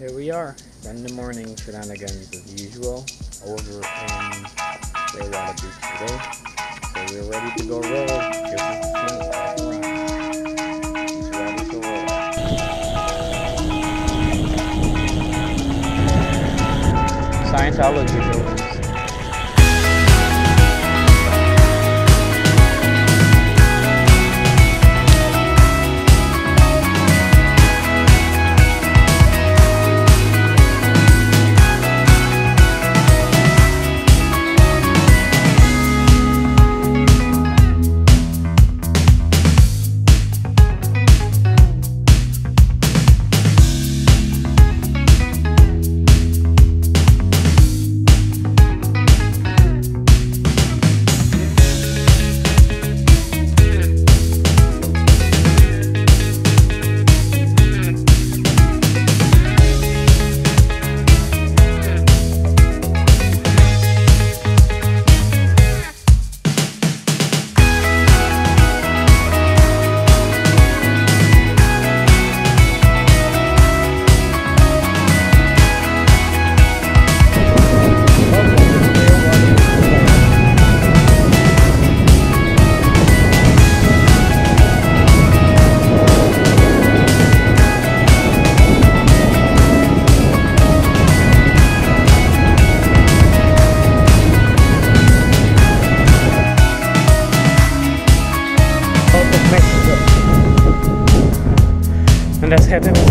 here we are. Sunday morning shenanigans as usual over in Clearwater Beach today. So we're ready to go roll. Just back ready to roll. Scientology buildings. And that's heading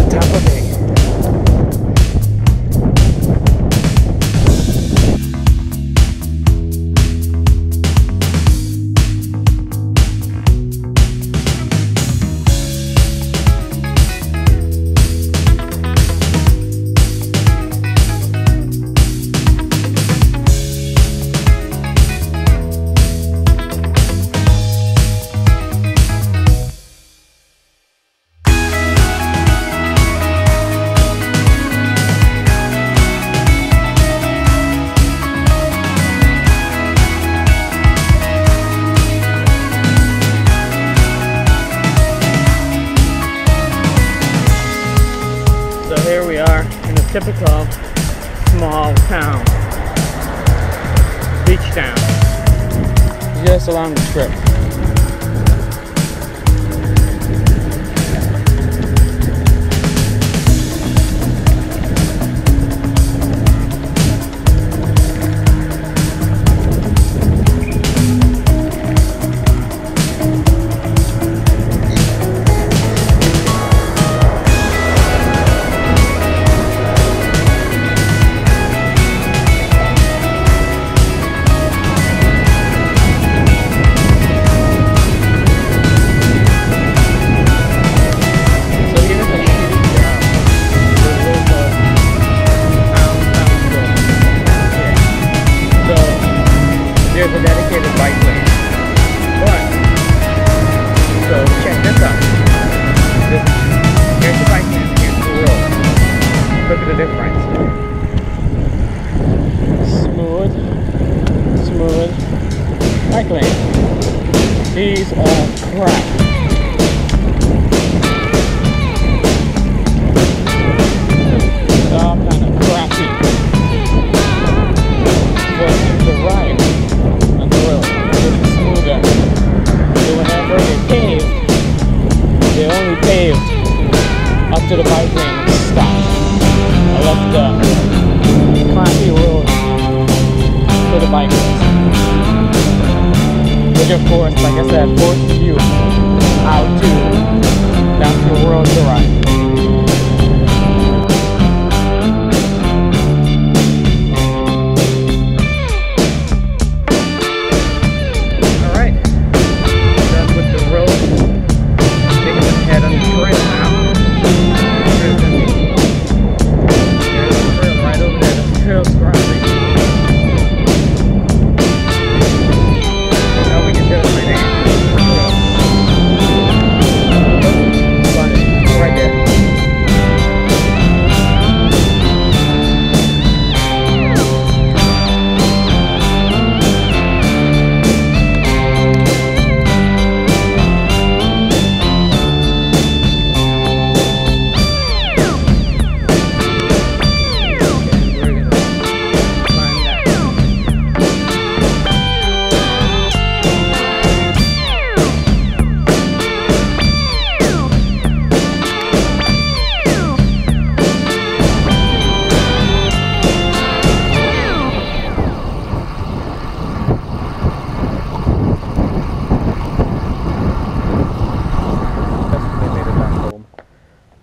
typical small town, beach town, just along the strip. There's a dedicated bike lane. But so check this out. This, here's the bike lane, here's the road. Look at the difference. Smooth, smooth bike lane. These are crap. The. Which of course, like I said, forces you out to the actual road to ride.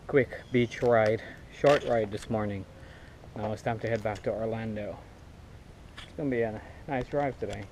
Quick beach ride, short ride this morning. Now it's time to head back to Orlando. It's gonna be a nice drive today.